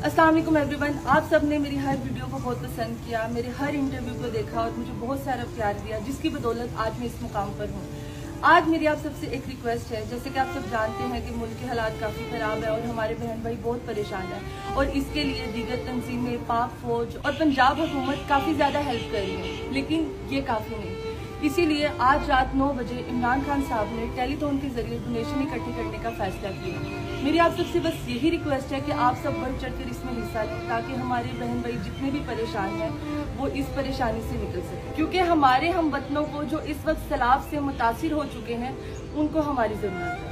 अस्सलाम वालेकुम एवरीवन आप सबने मेरी हर वीडियो को बहुत पसंद किया, मेरे हर इंटरव्यू को देखा और मुझे बहुत सारा प्यार दिया, जिसकी बदौलत आज मैं इस मुकाम पर हूँ। आज मेरी आप सबसे एक रिक्वेस्ट है, जैसे कि आप सब जानते हैं कि मुल्क के हालात काफ़ी ख़राब है और हमारे बहन भाई बहुत परेशान है। और इसके लिए दीगर तंजीमें, पाक फौज और पंजाब हुकूमत काफ़ी ज़्यादा हेल्प कर रही है, लेकिन ये काफ़ी नहीं। इसीलिए आज रात नौ बजे इमरान खान साहब ने टेलीफोन के ज़रिए डोनेशन इकट्ठी करने का फैसला किया। मेरी आप सबसे बस यही रिक्वेस्ट है कि आप सब बढ़ चढ़ कर इसमें हिस्सा लें, ताकि हमारे बहन भाई जितने भी परेशान हैं, वो इस परेशानी से निकल सके। क्योंकि हमारे हम वतनों को जो इस वक्त सैलाब से मुतासर हो चुके हैं, उनको हमारी ज़रूरत है।